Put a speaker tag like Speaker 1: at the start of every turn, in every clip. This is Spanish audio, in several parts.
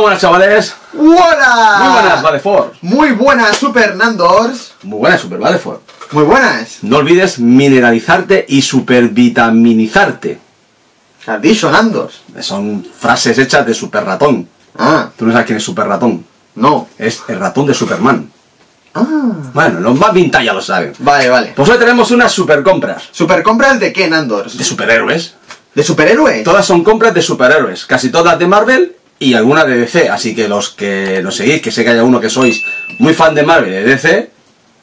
Speaker 1: Muy buenas chavales.
Speaker 2: ¡Hola!
Speaker 1: Muy buenas, Valefort.
Speaker 2: Muy buenas, Super Nandors.
Speaker 1: Muy buenas, Super Valefort.
Speaker 2: Muy buenas.
Speaker 1: No olvides mineralizarte y supervitaminizarte.
Speaker 2: ¿Qué has dicho, Nandors?
Speaker 1: Son frases hechas de Super Ratón.
Speaker 2: Ah,
Speaker 1: Tú no sabes quién es Super Ratón.
Speaker 2: no.
Speaker 1: Es el ratón de Superman.
Speaker 2: Ah.
Speaker 1: Bueno, los más vintage ya lo saben.
Speaker 2: Vale, vale.
Speaker 1: Pues hoy tenemos unas super compras
Speaker 2: ¿Super compras de qué, Nandors?
Speaker 1: de superhéroes.
Speaker 2: ¿De superhéroes?
Speaker 1: Todas son compras de superhéroes. Casi todas de Marvel y algunas de DC. Así que los que nos seguís, que sé que haya uno que sois muy fan de Marvel y de DC,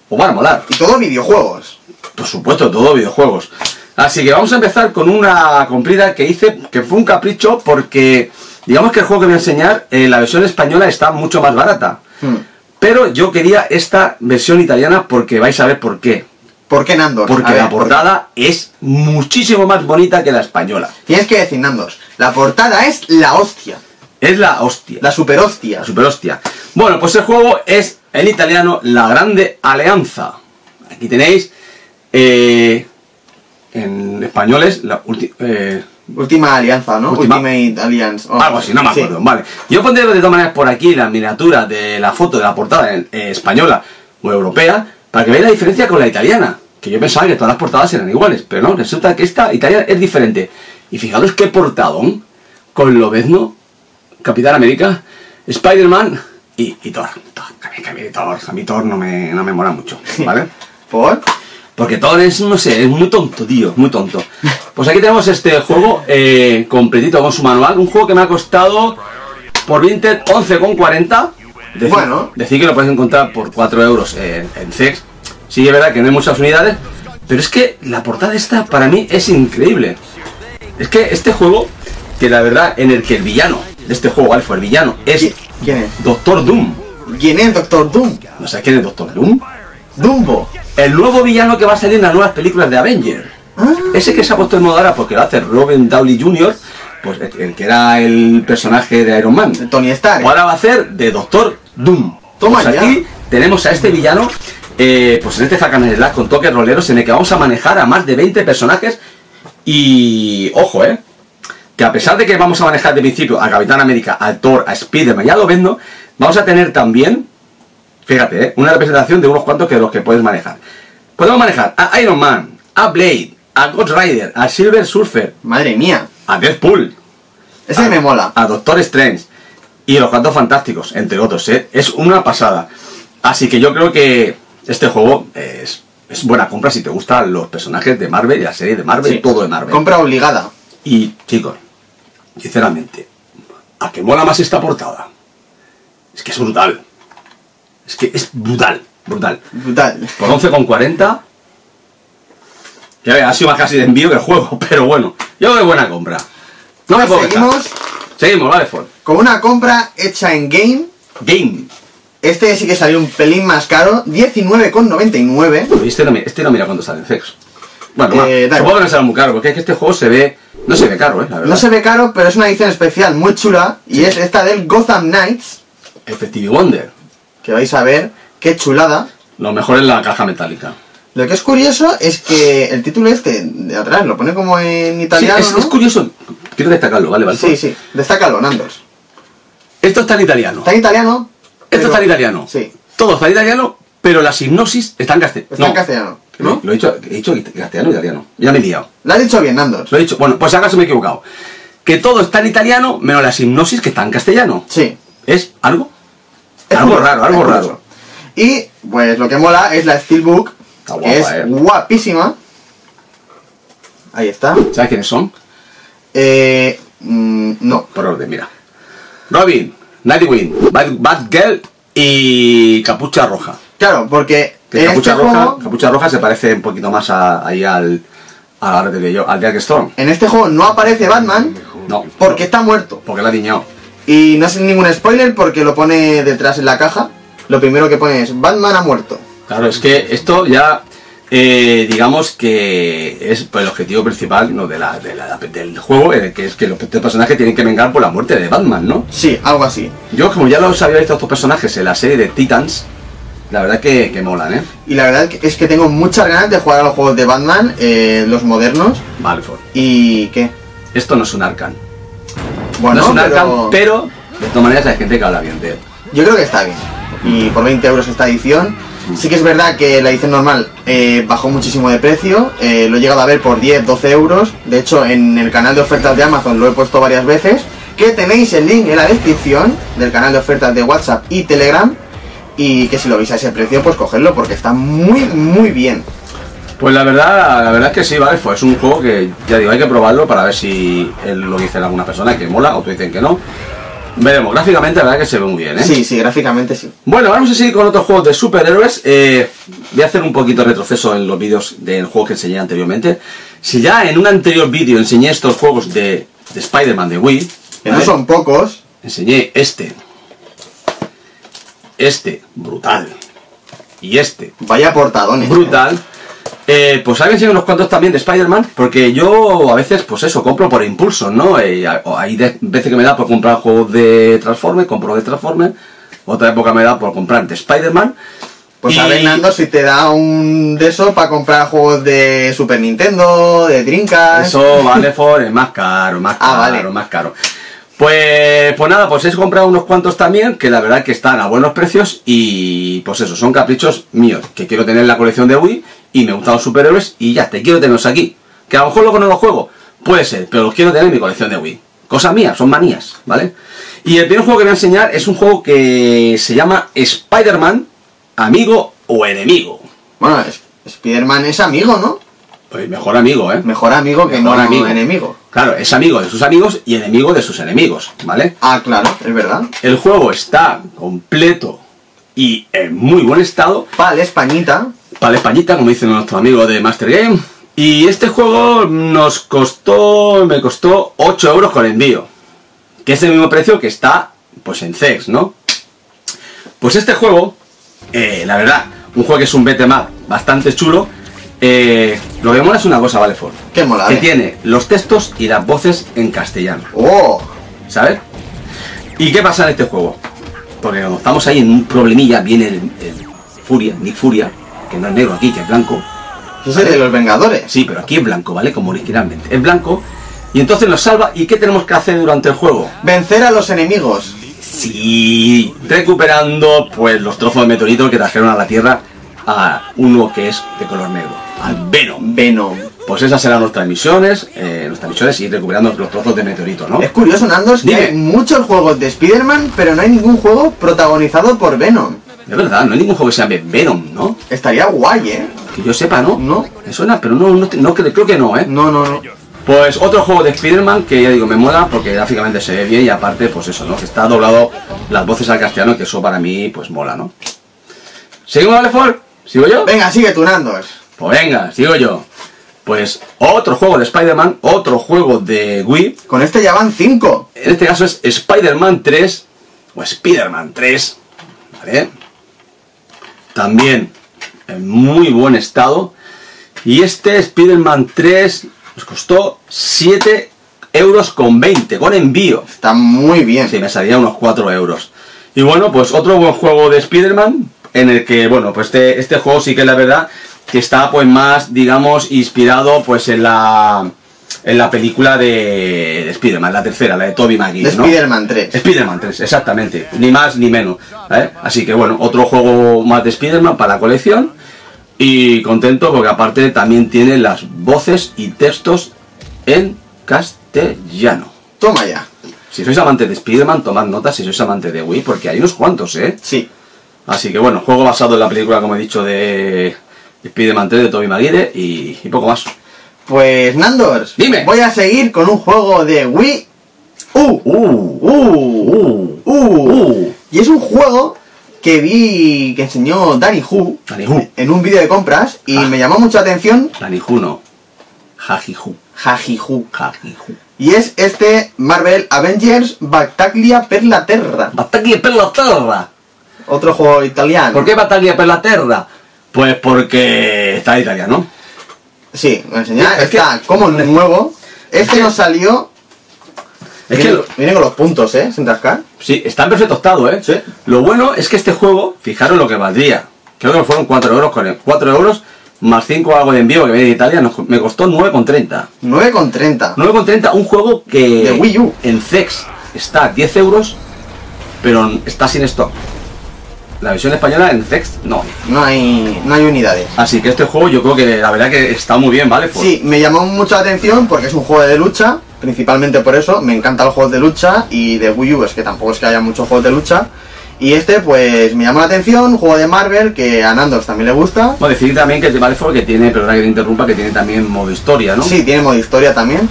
Speaker 1: os van a molar.
Speaker 2: Y todo videojuegos.
Speaker 1: Por supuesto, todo videojuegos. Así que vamos a empezar con una comprida que hice, que fue un capricho porque, digamos que el juego que voy a enseñar, eh, la versión española está mucho más barata.
Speaker 2: Hmm.
Speaker 1: Pero yo quería esta versión italiana porque vais a ver por qué.
Speaker 2: ¿Por qué, Nandors?
Speaker 1: Porque
Speaker 2: ver,
Speaker 1: la portada es muchísimo más bonita que la española.
Speaker 2: Tienes que decir, Nandors, la portada es la hostia.
Speaker 1: Es la hostia.
Speaker 2: La super hostia.
Speaker 1: La super hostia. Bueno, pues el juego es en italiano La Grande Alianza. Aquí tenéis. eh, en español es la eh,
Speaker 2: Última alianza, ¿no?
Speaker 1: Última-
Speaker 2: Ultimate Alliance.
Speaker 1: algo así, no me
Speaker 2: Sí.
Speaker 1: acuerdo. Vale. Yo pondré de todas maneras por aquí la miniatura de la foto de la portada en, eh, española o europea para que veáis la diferencia con la italiana. Que yo pensaba que todas las portadas eran iguales, pero no, resulta que esta italiana es diferente. Y fijaros qué portadón con Lobezno, Capitán América, Spider-Man y, y Thor. Thor, a mí- que a mí Thor, a mí Thor no me, no me mola mucho, ¿vale?
Speaker 2: ¿Por?
Speaker 1: Porque Thor es, no sé, es muy tonto, tío, muy tonto. Pues aquí tenemos este juego eh, completito con su manual. Un juego que me ha costado por Vinted 11,40. Decir,
Speaker 2: Bueno.
Speaker 1: Decir que lo puedes encontrar por 4 euros en, en CEX. Sí, es verdad que no hay muchas unidades. Pero es que la portada esta para mí es increíble. Es que este juego, que la verdad, en el que el villano de este juego. Fue el villano, es
Speaker 2: ¿Qui- ¿Quién es?
Speaker 1: Doctor Doom.
Speaker 2: ¿Quién es Doctor Doom?
Speaker 1: ¿No sabes quién es Doctor Doom?
Speaker 2: Dumbo.
Speaker 1: El nuevo villano que va a salir en las nuevas películas de Avenger.
Speaker 2: Ah.
Speaker 1: Ese que se ha puesto en moda ahora porque lo hace Robin Downey Jr., pues el- que era el personaje de Iron Man.
Speaker 2: Tony Stark.
Speaker 1: Ahora va a hacer de Doctor Doom.
Speaker 2: Toma
Speaker 1: Pues
Speaker 2: ya.
Speaker 1: aquí tenemos a este villano, eh, pues en este Hack and Slash con toques roleros en el que vamos a manejar a más de 20 personajes y, ojo, eh, que a pesar de que vamos a manejar de principio a Capitán América, al Thor, a Spider-Man y a Lobezno, vamos a tener también, fíjate, eh, una representación de unos cuantos que los que puedes manejar. Podemos manejar a Iron Man, a Blade, a Ghost Rider, a Silver Surfer,
Speaker 2: Madre mía.
Speaker 1: a Deadpool,
Speaker 2: Ese
Speaker 1: a-
Speaker 2: me mola.
Speaker 1: A Doctor Strange y los Cuantos Fantásticos, entre otros, ¿eh? Es una pasada. Así que yo creo que este juego es, es buena compra si te gustan los personajes de Marvel y la serie de Marvel,
Speaker 2: Sí.
Speaker 1: todo de Marvel.
Speaker 2: Compra obligada.
Speaker 1: Y chicos, sinceramente, a que mola más esta portada. Es que es brutal. Es que es brutal, brutal.
Speaker 2: Brutal.
Speaker 1: Por 11,40. Ya ves, ha sido más casi de envío que el juego, pero bueno, yo de buena compra. No me puedo.
Speaker 2: Seguimos
Speaker 1: Seguimos, vale, Ford.
Speaker 2: con una compra hecha en game.
Speaker 1: Game.
Speaker 2: Este sí que salió un pelín más caro, 19,99.
Speaker 1: Este no, este no mira cuando sale en sex. Bueno,
Speaker 2: Eh,
Speaker 1: supongo que no será muy caro, porque es que este juego se ve. No se ve caro, eh, la verdad.
Speaker 2: No se ve caro, pero es una edición especial muy chula y es esta del Gotham Knights,
Speaker 1: Effective Wonder.
Speaker 2: que vais a ver qué chulada.
Speaker 1: Lo mejor es la caja metálica.
Speaker 2: Lo que es curioso es que el título este de atrás lo pone como en italiano,
Speaker 1: Sí, es,
Speaker 2: ¿no?
Speaker 1: es curioso. Quiero destacarlo, ¿vale? vale
Speaker 2: Sí, sí, destácalo, Nandos.
Speaker 1: Esto está en italiano.
Speaker 2: Está en italiano.
Speaker 1: Esto
Speaker 2: pero-
Speaker 1: está en italiano.
Speaker 2: Sí,
Speaker 1: Todo está en italiano, pero la hipnosis está en castellano.
Speaker 2: está en castellano. ¿No?
Speaker 1: Lo he dicho, he dicho castellano italiano. Ya me he liado.
Speaker 2: Lo has dicho bien, Nandos.
Speaker 1: Lo he dicho. Bueno, pues acaso me he equivocado. Que todo está en italiano, menos la hipnosis que está en castellano.
Speaker 2: Sí.
Speaker 1: ¿Es algo?
Speaker 2: Es
Speaker 1: algo raro, algo raro.
Speaker 2: curioso. Y, pues lo que mola es la Steelbook,
Speaker 1: Está
Speaker 2: que
Speaker 1: guapa,
Speaker 2: es
Speaker 1: eh.
Speaker 2: guapísima. Ahí está.
Speaker 1: ¿Sabes quiénes son?
Speaker 2: Eh, mm, no.
Speaker 1: Por orden, mira. Robin, Nightwing, Bad, Batgirl y Capucha Roja.
Speaker 2: Claro, porque
Speaker 1: Que Capucha,
Speaker 2: este,
Speaker 1: Roja, Capucha Roja se parece un poquito más a, ahí al, al, al, al Jack Storm.
Speaker 2: en este juego no aparece Batman
Speaker 1: No,
Speaker 2: porque está muerto.
Speaker 1: porque la ha diñado.
Speaker 2: Y no es ningún spoiler porque lo pone detrás en la caja. Lo primero que pone es Batman ha muerto.
Speaker 1: Claro, es que esto ya, eh, digamos que es pues, el objetivo principal ¿no? de la, de la- del juego, eh, que es que los personajes tienen que vengar por la muerte de Batman, ¿no?
Speaker 2: Sí, algo así.
Speaker 1: Yo, como ya los había visto a estos personajes en la serie de Titans, la verdad que, que molan, ¿eh?
Speaker 2: Y la verdad es que tengo muchas ganas de jugar a los juegos de Batman, eh, los modernos.
Speaker 1: Balfour.
Speaker 2: ¿Y qué?
Speaker 1: Esto no es un Arcan.
Speaker 2: Bueno,
Speaker 1: no es un
Speaker 2: pero...
Speaker 1: Arcan, pero De todas maneras hay gente que habla bien de él.
Speaker 2: Yo creo que está bien. Y por 20 euros esta edición. Sí que es verdad que la edición normal eh, bajó muchísimo de precio. eh, lo he llegado a ver por 10, 12 euros. De hecho, en el canal de ofertas de Amazon lo he puesto varias veces. Que tenéis el link en la descripción del canal de ofertas de WhatsApp y Telegram. Y que si lo veis a ese precio, pues cogedlo porque está muy, muy bien.
Speaker 1: Pues la verdad, la verdad es que sí, vale, pues es un juego que ya digo, hay que probarlo para ver si él lo dice alguna persona que mola, otros dicen que no. Veremos, gráficamente la verdad que se ve muy bien, ¿eh?
Speaker 2: Sí, sí, gráficamente sí.
Speaker 1: Bueno, vamos a seguir con otros juegos de superhéroes. Eh, voy a hacer un poquito de retroceso en los vídeos del juego que enseñé anteriormente. Si ya en un anterior vídeo enseñé estos juegos de, de Spider-Man de Wii,
Speaker 2: Que no son pocos.
Speaker 1: enseñé este, este, brutal, y este,
Speaker 2: Vaya portadones.
Speaker 1: brutal. Eh, pues hay enseñado unos cuantos también de Spider-Man, porque yo a veces, pues eso, compro por impulso, ¿no? Eh, hay de- veces que me da por comprar juegos de Transformers, compro de Transformers, otra época me da por comprar de Spider-Man.
Speaker 2: Pues a
Speaker 1: Y-
Speaker 2: ver, Nando, si te da un de eso para comprar juegos de Super Nintendo, de Dreamcast.
Speaker 1: Eso vale for, es más caro, más caro,
Speaker 2: Ah, vale.
Speaker 1: más caro. Pues, pues nada, pues he comprado unos cuantos también, que la verdad que están a buenos precios y pues eso, son caprichos míos, que quiero tener en la colección de Wii y me gustan los superhéroes y ya te quiero tenerlos aquí. Que a lo mejor luego no los juego, puede ser, pero los quiero tener en mi colección de Wii. Cosas mías, son manías, ¿vale? Y el primer juego que voy a enseñar es un juego que se llama Spider-Man, amigo o enemigo.
Speaker 2: Bueno, Spider-Man es amigo, ¿no?
Speaker 1: Pues mejor amigo, ¿eh?
Speaker 2: Mejor amigo que
Speaker 1: Mejor
Speaker 2: no
Speaker 1: amigo.
Speaker 2: enemigo.
Speaker 1: Claro, es amigo de sus amigos y enemigo de sus enemigos, ¿vale?
Speaker 2: Ah, claro, es verdad.
Speaker 1: El juego está completo y en muy buen estado.
Speaker 2: Vale, Españita.
Speaker 1: Para españita, como dice nuestro amigo de Master Game. Y este juego nos costó, me costó 8 euros con envío. Que es el mismo precio que está, pues en CEX, ¿no? Pues este juego, eh, la verdad, un juego que es un beat'em up bastante chulo. Eh, lo que mola es una cosa, vale, Ford.
Speaker 2: Qué mola,
Speaker 1: Que
Speaker 2: eh.
Speaker 1: tiene los textos y las voces en castellano.
Speaker 2: Oh,
Speaker 1: ¿sabes? ¿Y qué pasa en este juego? Porque cuando estamos ahí en un problemilla, viene el, el Furia, Nick Furia, que no es negro aquí, que es blanco.
Speaker 2: ese es de los Vengadores.
Speaker 1: Sí, pero aquí es blanco, ¿vale? Como originalmente. Es blanco. Y entonces nos salva. ¿Y qué tenemos que hacer durante el juego?
Speaker 2: Vencer a los enemigos.
Speaker 1: Sí, recuperando pues los trozos de meteorito que trajeron a la Tierra a uno que es de color negro, al Venom.
Speaker 2: Venom.
Speaker 1: Pues esas serán nuestras misiones, eh, nuestras misiones y recuperando los trozos de meteorito, ¿no?
Speaker 2: Es curioso, Nando, es que
Speaker 1: Dime.
Speaker 2: hay muchos juegos de Spider-Man, pero no hay ningún juego protagonizado por Venom.
Speaker 1: Es verdad, no hay ningún juego que se llame Venom, ¿no?
Speaker 2: Estaría guay, ¿eh?
Speaker 1: Que yo sepa, ¿no?
Speaker 2: No.
Speaker 1: Me suena, pero no, no, no creo, que no, ¿eh?
Speaker 2: No, no, no.
Speaker 1: Pues otro juego de Spider-Man que ya digo, me mola porque gráficamente se ve bien y aparte, pues eso, ¿no? Que está doblado las voces al castellano, que eso para mí, pues mola, ¿no? ¿Seguimos, Aleford? ¿Sigo yo?
Speaker 2: Venga, sigue tú, Nando.
Speaker 1: Pues venga, sigo yo. Pues otro juego de Spider-Man, otro juego de Wii.
Speaker 2: Con este ya van cinco.
Speaker 1: En este caso es Spider-Man 3 o Spider-Man 3, ¿vale? También en muy buen estado. Y este Spider-Man 3 nos costó 7 euros con 20, con envío.
Speaker 2: Está muy bien.
Speaker 1: Sí, me salía unos 4 euros. Y bueno, pues otro buen juego de Spider-Man, en el que, bueno, pues este, este juego sí que es la verdad que está pues más, digamos, inspirado pues en la en la película de, de Spider-Man, la tercera, la de Tobey Maguire,
Speaker 2: De
Speaker 1: ¿no?
Speaker 2: Spider-Man 3.
Speaker 1: Spider-Man 3, exactamente, ni más ni menos. ¿vale? Así que bueno, otro juego más de Spider-Man para la colección. Y contento porque aparte también tiene las voces y textos en castellano.
Speaker 2: Toma ya.
Speaker 1: Si sois amantes de Spider-Man, tomad notas si sois amantes de Wii, porque hay unos cuantos, ¿eh?
Speaker 2: Sí.
Speaker 1: Así que bueno, juego basado en la película, como he dicho, de Spider-Man 3 de Tobey Maguire y, y poco más.
Speaker 2: Pues, Nandor.
Speaker 1: Dime.
Speaker 2: Voy a seguir con un juego de Wii. Uh,
Speaker 1: ¡Uh!
Speaker 2: uh,
Speaker 1: ¡Uh!
Speaker 2: uh.
Speaker 1: ¡Uh!
Speaker 2: Y es un juego que vi que enseñó Danny Hu
Speaker 1: Danny Hu.
Speaker 2: en un vídeo de compras y
Speaker 1: Ah.
Speaker 2: me llamó mucho la atención
Speaker 1: Nanijuno. Jajiju.
Speaker 2: Jajihu.
Speaker 1: Jajiju.
Speaker 2: Y es este Marvel Avengers Battaglia per la Terra.
Speaker 1: Battaglia per la terra.
Speaker 2: Otro juego italiano.
Speaker 1: ¿Por qué Battaglia per la terra? Pues porque está en italiano.
Speaker 2: Sí, me enseña.
Speaker 1: Es que-
Speaker 2: Está como nuevo. Este nos salió.
Speaker 1: Es que
Speaker 2: viene,
Speaker 1: lo-
Speaker 2: viene con los puntos, ¿eh? Sin rascar.
Speaker 1: sí, está en perfecto estado, ¿eh?
Speaker 2: Sí.
Speaker 1: Lo bueno es que este juego, fijaros lo que valdría. Creo que fueron 4 euros con el 4 euros más 5 algo de envío que viene de Italia, nos- me costó 9,30.
Speaker 2: 9,30.
Speaker 1: 9,30, un juego que
Speaker 2: De Wii U.
Speaker 1: en CEX está a 10 euros pero está sin stock. La versión española en Zex no.
Speaker 2: No hay, no hay unidades.
Speaker 1: Así que este juego yo creo que la verdad que está muy bien, ¿vale? Pues-
Speaker 2: Sí, me llamó mucho la atención porque es un juego de lucha, principalmente por eso. Me encantan los juegos de lucha y de Wii U es que tampoco es que haya muchos juegos de lucha. Y este, pues, me llamó la atención, un juego de Marvel que a Nandos también le gusta.
Speaker 1: Bueno, decir también que el de que tiene, perdona que te interrumpa, que tiene también modo historia, ¿no?
Speaker 2: Sí, tiene modo historia también.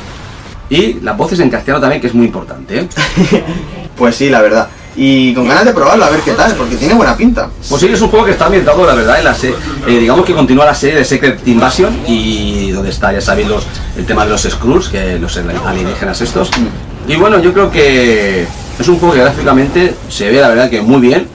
Speaker 1: Y las voces en castellano también, que es muy importante, ¿eh?
Speaker 2: Pues sí, la verdad. Y con ganas de probarlo, a ver qué tal, porque tiene buena pinta.
Speaker 1: Pues sí, es un juego que está ambientado, la verdad, en la serie, digamos que continúa la serie de Secret Invasion y donde está, ya sabéis, los, el tema de los Skrulls, que los alienígenas estos. Y bueno, yo creo que es un juego que gráficamente se ve, la verdad, que muy bien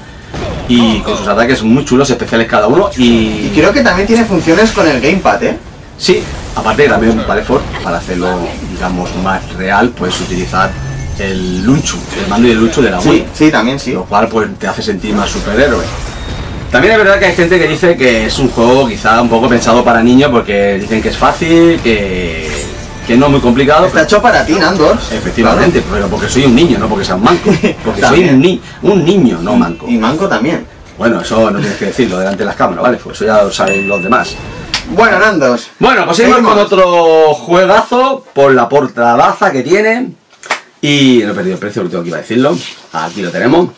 Speaker 1: y con sus ataques muy chulos, especiales cada uno.
Speaker 2: Y
Speaker 1: Y
Speaker 2: creo que también tiene funciones con el Gamepad, ¿eh?
Speaker 1: sí, aparte también Balefort, para hacerlo, digamos, más real, puedes utilizar el Lunchu, el mando y el Lunchu de la
Speaker 2: Sí,
Speaker 1: Wii.
Speaker 2: sí, también sí.
Speaker 1: lo cual pues te hace sentir más superhéroe. También es verdad que hay gente que dice que es un juego quizá un poco pensado para niños porque dicen que es fácil, que, que no es muy complicado.
Speaker 2: Está hecho para ti, Nandos.
Speaker 1: Efectivamente, pero porque soy un niño, no porque sea un manco. Porque soy un, ni- un niño, no manco.
Speaker 2: Y Manco también.
Speaker 1: Bueno, eso no tienes que decirlo delante de las cámaras, ¿vale? Pues eso ya lo saben los demás.
Speaker 2: Bueno, Nandos.
Speaker 1: Bueno, pues seguimos
Speaker 2: Seguimos.
Speaker 1: con otro juegazo por la portadaza que tiene. Y no he perdido el precio, lo tengo que iba a decirlo. Aquí lo tenemos.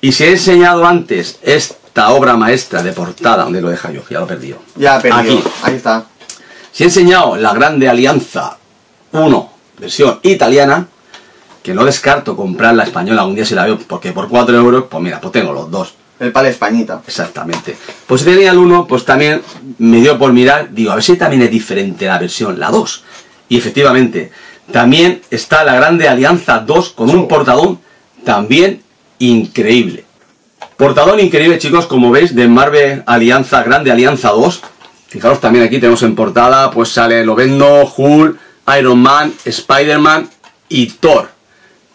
Speaker 1: Y si he enseñado antes esta obra maestra de portada, ¿dónde lo deja yo? Ya lo he perdido.
Speaker 2: Ya perdió.
Speaker 1: Aquí.
Speaker 2: Ahí está.
Speaker 1: Si he enseñado la Grande Alianza 1, versión italiana, que no descarto comprar la española un día si la veo, porque por 4 euros, pues mira, pues tengo los dos.
Speaker 2: El pal Españita.
Speaker 1: Exactamente. Pues si tenía el 1, pues también me dio por mirar, digo, a ver si también es diferente la versión, la 2. Y efectivamente, también está la Grande Alianza 2 con un portadón también increíble. Portadón increíble, chicos, como veis, de Marvel Alianza, Grande Alianza 2. Fijaros también aquí tenemos en portada, pues sale Lovendo, Hulk, Iron Man, Spider-Man y Thor.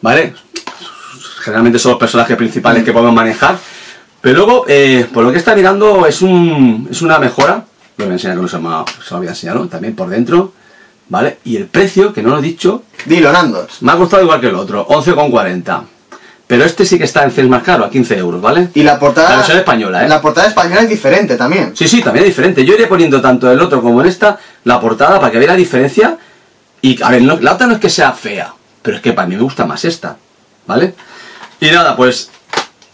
Speaker 1: ¿Vale? Generalmente son los personajes principales que podemos manejar. Pero luego, eh, por lo que está mirando, es, un, es una mejora. Lo voy a enseñar que no se me, ha- se me había enseñado, también por dentro. ¿Vale? Y el precio, que no lo he dicho,
Speaker 2: Dilo, Nandos.
Speaker 1: me ha costado igual que el otro, 11,40. Pero este sí que está en CES más caro, a 15 euros, ¿vale?
Speaker 2: Y la portada.
Speaker 1: La versión española, ¿eh?
Speaker 2: La portada española es diferente también.
Speaker 1: Sí, sí, también es diferente. Yo iré poniendo tanto el otro como en esta la portada para que vea la diferencia. Y, a ver, no- la otra no es que sea fea, pero es que para mí me gusta más esta, ¿vale? Y nada, pues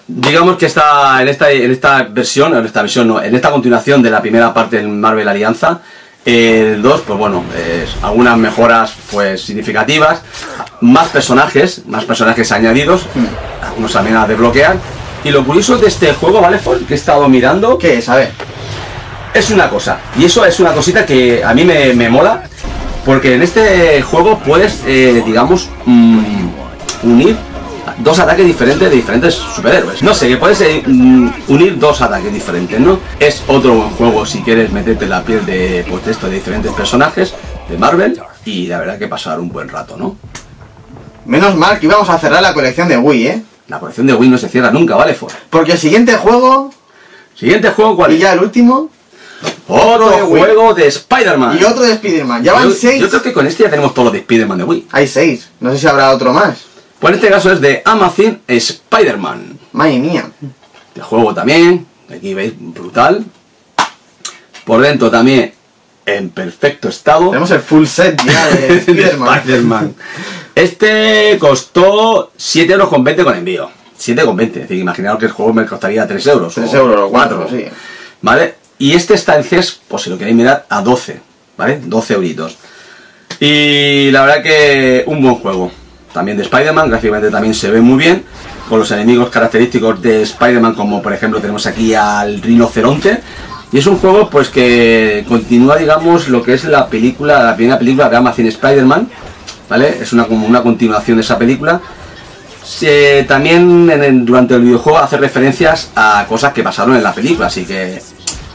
Speaker 1: digamos que está en esta, en esta versión, en esta versión no, en esta continuación de la primera parte del Marvel Alianza, el 2, pues bueno, es algunas mejoras pues significativas, más personajes, más personajes añadidos, algunos también a desbloquear. Y lo curioso de este juego, ¿vale? Fol? Que he estado mirando,
Speaker 2: ¿Qué es? A ver.
Speaker 1: es una cosa. Y eso es una cosita que a mí me, me mola. Porque en este juego puedes, eh, digamos, mm, unir dos ataques diferentes de diferentes superhéroes. No sé, que puedes eh, mm, unir dos ataques diferentes, ¿no? Es otro buen juego si quieres meterte en la piel de, pues, esto, de diferentes personajes de Marvel. Y la verdad que pasar un buen rato, ¿no?
Speaker 2: Menos mal que íbamos a cerrar la colección de Wii, ¿eh?
Speaker 1: La colección de Wii no se cierra nunca, ¿vale? Ford?
Speaker 2: Porque el siguiente juego.
Speaker 1: Siguiente juego, ¿cuál
Speaker 2: Y
Speaker 1: es?
Speaker 2: ya el último.
Speaker 1: Otro
Speaker 2: de Wii.
Speaker 1: juego de Spider-Man.
Speaker 2: Y otro de Spider-Man. Ya van
Speaker 1: Yo-
Speaker 2: seis.
Speaker 1: Yo creo que con este ya tenemos todo lo de Spider-Man de Wii.
Speaker 2: Hay seis. No sé si habrá otro más.
Speaker 1: Pues en este caso es de Amazon Spider-Man.
Speaker 2: Madre mía.
Speaker 1: De juego también. Aquí veis, brutal. Por dentro también en perfecto estado.
Speaker 2: Tenemos el full set ya de
Speaker 1: de
Speaker 2: Spider-Man.
Speaker 1: Spider-Man. Este costó 7,20 euros con envío. 7,20. Es decir, imaginaos que el juego me costaría 3 euros.
Speaker 2: 3
Speaker 1: o
Speaker 2: euros o
Speaker 1: cuatro,
Speaker 2: 4, sí.
Speaker 1: ¿Vale? Y este está en CES, pues si lo queréis mirar, a 12. ¿Vale? 12 euritos. Y la verdad que un buen juego. También de Spider-Man, gráficamente también se ve muy bien. Con los enemigos característicos de Spider-Man, como por ejemplo tenemos aquí al rinoceronte. Y es un juego pues que continúa, digamos, lo que es la película, la primera película de Amazon Spider-Man. ¿Vale? Es una, como una continuación de esa película. También durante el videojuego hace referencias a cosas que pasaron en la película, así que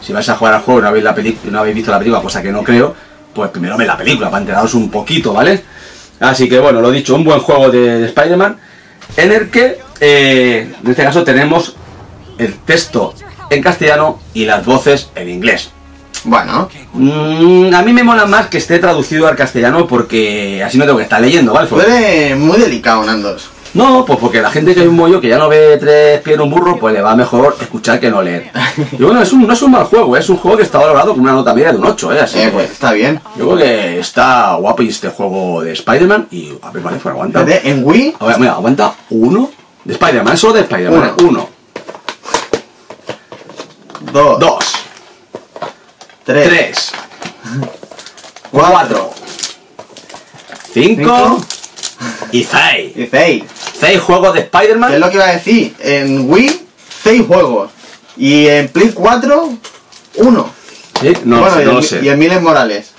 Speaker 1: si vais a jugar al juego y no habéis, no habéis visto la película, cosa que no creo, pues primero ve la película para enteraros un poquito, ¿vale? Así que bueno, lo dicho, un buen juego de, de Spider-Man en el que eh, en este caso tenemos el texto en castellano y las voces en inglés.
Speaker 2: Bueno,
Speaker 1: Mm, a mí me mola más que esté traducido al castellano porque así no tengo que estar leyendo, ¿vale?
Speaker 2: eres muy delicado, Nandos.
Speaker 1: No, pues porque la gente que hay un mollo que ya no ve tres pies en un burro, pues le va mejor escuchar que no leer. Y bueno, es un, no es un mal juego, ¿eh? es un juego que está valorado con una nota media de un 8, ¿eh? Así
Speaker 2: Eh, pues está bien.
Speaker 1: yo creo que está guapo este juego de Spider-Man. Y a ver, vale, pues aguanta.
Speaker 2: En Wii,
Speaker 1: A ver, mira, aguanta uno de Spider-Man, solo de Spider-Man.
Speaker 2: Uno.
Speaker 1: Uno,
Speaker 2: dos,
Speaker 1: dos,
Speaker 2: tres,
Speaker 1: tres,
Speaker 2: cuatro,
Speaker 1: cinco y seis.
Speaker 2: y seis.
Speaker 1: Seis juegos de
Speaker 2: ¿Qué es
Speaker 1: Spider-Man.
Speaker 2: lo que iba a decir? En Wii, seis juegos. Y en Play 4, uno.
Speaker 1: Sí, no,
Speaker 2: bueno,
Speaker 1: sé,
Speaker 2: y,
Speaker 1: no
Speaker 2: en,
Speaker 1: lo sé.
Speaker 2: y en Miles Morales.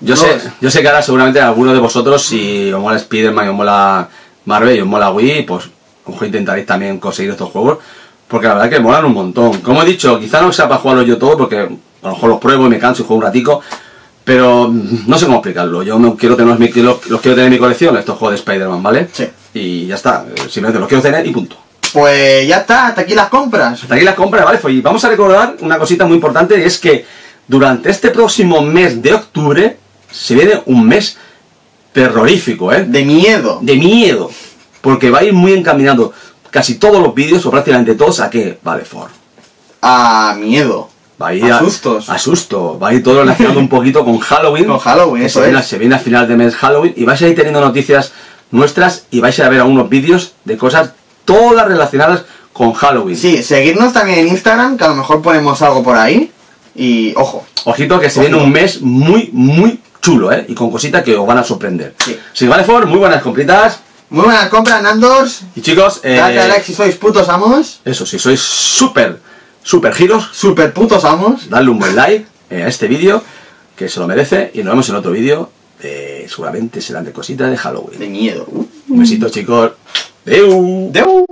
Speaker 1: Yo sé, yo sé que ahora seguramente alguno de vosotros, si os mola Spider-Man y os mola Marvel y os mola Wii, pues a lo mejor intentaréis también conseguir estos juegos, porque la verdad que molan un montón. Como he dicho, quizá no sea para jugarlos yo todo, porque a lo mejor los pruebo y me canso y juego un ratico, pero mm, no sé cómo explicarlo. Yo me quiero tener, mi- los, los quiero tener en mi colección, estos juegos de Spider-Man, ¿vale?
Speaker 2: Sí.
Speaker 1: Y ya está, simplemente los quiero tener y punto.
Speaker 2: Pues ya está, hasta aquí las compras.
Speaker 1: Hasta aquí las compras, ¿vale? Pues, y vamos a recordar una cosita muy importante y es que durante este próximo mes de octubre se viene un mes terrorífico, ¿eh?
Speaker 2: De miedo.
Speaker 1: De miedo. Porque va a ir muy encaminado casi todos los vídeos, o prácticamente todos, a que vale for.
Speaker 2: A miedo.
Speaker 1: Va a ir
Speaker 2: A sustos.
Speaker 1: A susto. Va a ir todo relacionado un poquito con Halloween.
Speaker 2: Con Halloween, eso
Speaker 1: se viene,
Speaker 2: es.
Speaker 1: se viene a final de mes Halloween y vais a ir teniendo noticias nuestras y vais a ver algunos vídeos de cosas todas relacionadas con Halloween.
Speaker 2: Sí, seguirnos también en Instagram, que a lo mejor ponemos algo por ahí. Y ojo,
Speaker 1: Ojito que se
Speaker 2: Ojito.
Speaker 1: viene un mes muy, muy chulo, ¿eh? Y con cositas que os van a sorprender.
Speaker 2: Sí.
Speaker 1: Sí, vale, for, muy buenas compritas.
Speaker 2: muy buenas compras, Nandors.
Speaker 1: Y chicos, eh,
Speaker 2: Dale a like si sois putos amos.
Speaker 1: eso, si sois súper, súper giros,
Speaker 2: Super putos amos.
Speaker 1: dadle un buen like eh, a este vídeo, que se lo merece. Y nos vemos en otro vídeo, eh, seguramente serán de cositas de Halloween.
Speaker 2: De miedo.
Speaker 1: Un besito, chicos. Deu.
Speaker 2: Deu.